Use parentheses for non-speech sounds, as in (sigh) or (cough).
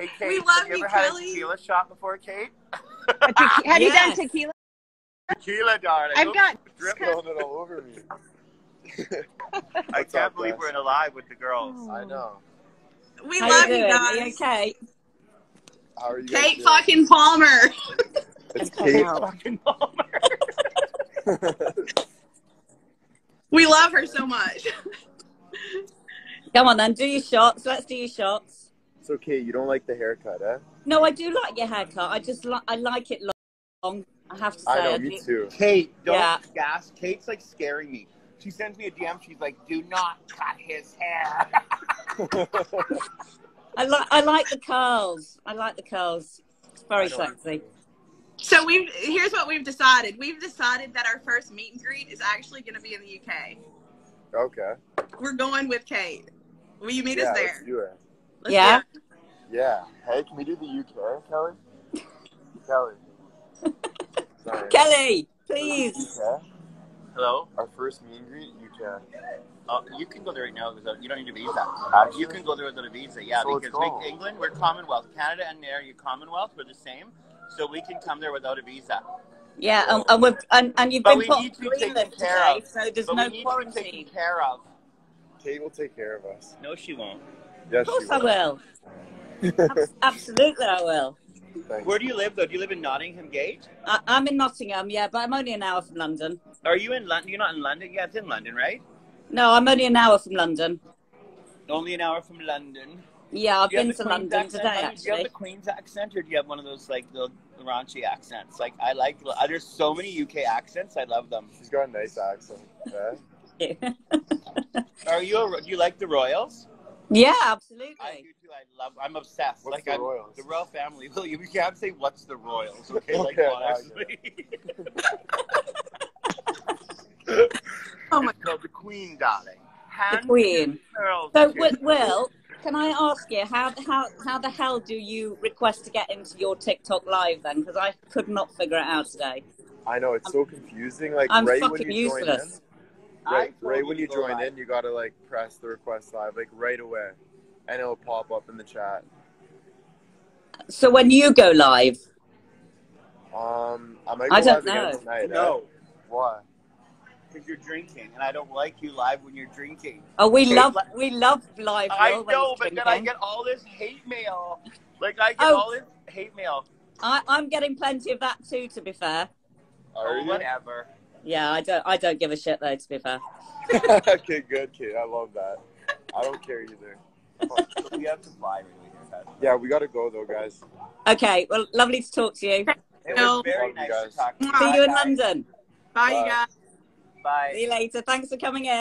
Hey, Kate, We love have you you, ever had Kelly. a tequila shot before, Kate? A tequi- (laughs) Have you done tequila? Tequila, darling. I've Oops, got. drip. Throwing it all over me. (laughs) I can't up, believe guys? we're in a live with the girls. Oh. I know. We How love you you guys. Are you okay? How are you Kate doing? fucking Palmer. (laughs) It's Kate. out. Fucking Palmer. We love her so much. Come on then, do your shots. Let's do your shots. So Kate, you don't like the haircut, eh? No, I do like your haircut. I just li- I like it long. I have to say. I know, I me think- too. Kate, don't Yeah. gas. Kate's like scaring me. She sends me a DM. She's like, "Do not cut his hair." (laughs) I like I like the curls. I like the curls. It's very sexy. So we've here's what we've decided. We've decided that our first meet and greet is actually going to be in the UK. okay. We're going with Kate. Will you meet yeah, us let's there? do it. Let's Yeah? do it. Yeah. Hey, can we do the UK, Kelly? Kelly. Sorry. Kelly, please. UK? Hello. Our first meet and greet, UK. Uh, you can go there right now without. You don't need a visa. Actually? You can go there without a visa. Yeah, So because we, England, we're Commonwealth. Canada and there, you Commonwealth, we're the same. So we can come there without a visa. Yeah, and, and we've and, and you've been we put need on to be Greenland today, of. so there's But no we need to be quarantine. taken care of. Kate will take care of us. No, she won't. Yes, Of course she I will. Abs- (laughs) Absolutely, I will. Thanks. Where do you live, though? Do you live in Nottingham Gate? I, I'm in Nottingham, yeah, but I'm only an hour from London. Are you in London? You're not in London. Yeah, it's in London, right? No, I'm only an hour from London. Only an hour from London. Yeah, I've Do you have been to Queen's London accent? today, Do you have actually. the Queen's accent, or do you have one of those like the raunchy accents? Like I like. There's so many UK accents. I love them. She's got a nice accent. Eh? (laughs) Are you? A, do you like the Royals? Yeah, absolutely. I absolutely. do too. I love. I'm obsessed. What's like the I'm, Royals? the royal family. (laughs) Well, you can't say what's the Royals, okay? Like Okay, I honestly. (laughs) Oh my It's called the Queen, darling. The Queen. Girls. So, Will, Will, can I ask you how how how the hell do you request to get into your TikTok live then? Because I could not figure it out today. I know it's so confusing. Like I'm right when fucking you join useless. in, right, right when you you join live. in, you gotta like press the request live, like right away, and it'll pop up in the chat. So when you go live, Um, I might go I don't live know. tonight. No, Eh? Why? because you're drinking, and I don't like you live when you're drinking. oh, we Okay, love li- we love live. I know, he's but then I get all this hate mail. Like I get Oh. all this hate mail. I, I'm getting plenty of that too. To be fair, Are Oh, you? whatever. Yeah, I don't I don't give a shit though. To be fair, (laughs) okay, good kid. I love that. I don't care either. (laughs) we have to fly anyway. here, Pat. Yeah, we gotta go though, guys. okay. Well, lovely to talk to you. It No. was very Love you nice guys. to talk to you. See you in guys. London. Bye, you Bye. guys. Bye. See you later. Thanks for coming in.